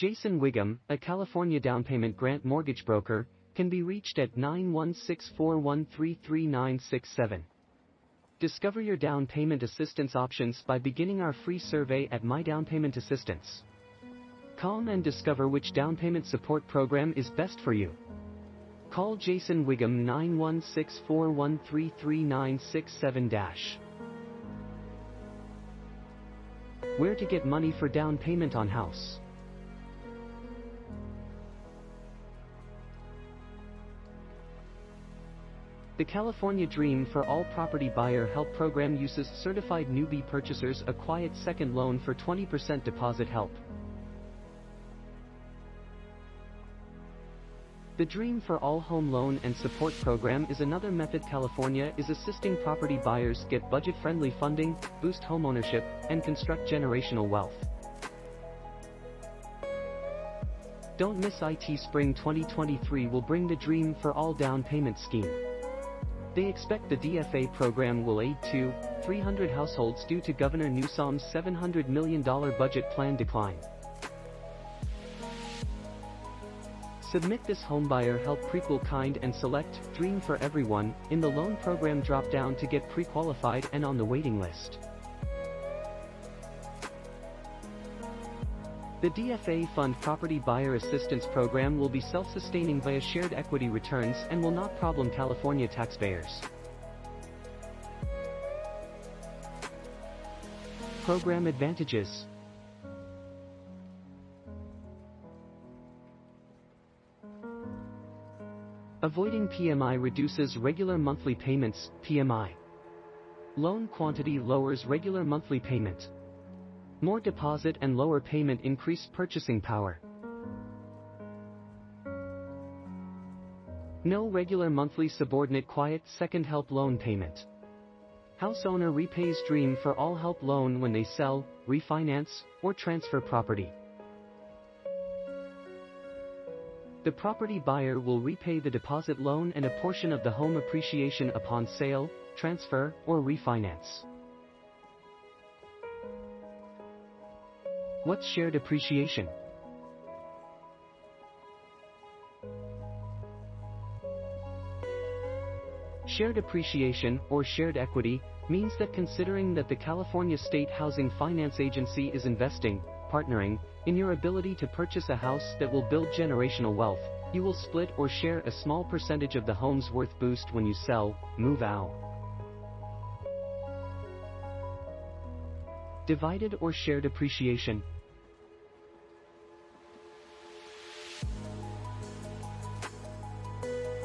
Jason Whigham, a California down payment grant mortgage broker, can be reached at 916-413-3967. Discover your down payment assistance options by beginning our free survey at My Down Payment Assistance. Call and discover which down payment support program is best for you. Call Jason Whigham 916-413-3967- Where to get money for down payment on house. The California Dream for All Property Buyer Help Program uses certified newbie purchasers a quiet second loan for 20% deposit help. The Dream for All Home Loan and Support Program is another method California is assisting property buyers get budget-friendly funding, boost homeownership, and construct generational wealth. Don't miss IT Spring 2023 will bring the Dream for All down payment scheme. They expect the DFA program will aid 2, 300 households due to Governor Newsom's $700 million budget plan decline. Submit this homebuyer help prequal kind and select Dream for Everyone in the loan program drop-down to get pre-qualified and on the waiting list. The DFA Fund Property Buyer Assistance Program will be self-sustaining via shared equity returns and will not problem California taxpayers. Program Advantages Avoiding PMI reduces regular monthly payments, PMI. Loan quantity lowers regular monthly payment. More deposit and lower payment increase purchasing power. No regular monthly subordinate quiet second help loan payment. House owner repays dream for all help loan when they sell, refinance, or transfer property. The property buyer will repay the deposit loan and a portion of the home appreciation upon sale, transfer, or refinance. What's shared appreciation? Shared appreciation, or shared equity, means that considering that the California State Housing Finance Agency is investing, partnering, in your ability to purchase a house that will build generational wealth, you will split or share a small percentage of the home's worth boost when you sell, move out. Divided or shared appreciation.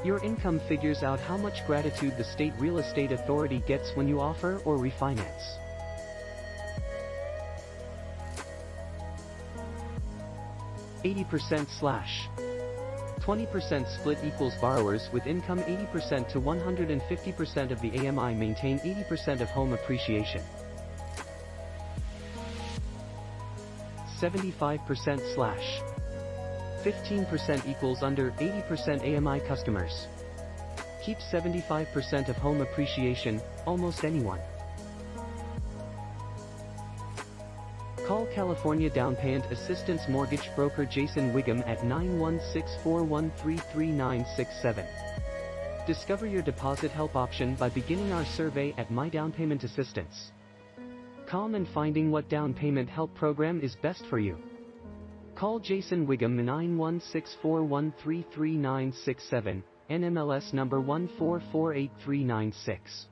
Your income figures out how much gratitude the state real estate authority gets when you offer or refinance. Eighty percent slash 20% split equals borrowers with income 80% to 150% of the AMI maintain 80% of home appreciation. 75% slash 15% equals under 80% AMI customers. Keep 75% of home appreciation, almost anyone. Call California Down Payment Assistance Mortgage Broker Jason Whigham at 916-413-3967. Discover your deposit help option by beginning our survey at My Down Payment Assistance. Calm and finding what down payment help program is best for you. Call Jason Whigham 916-413-3967, NMLS number 1448396.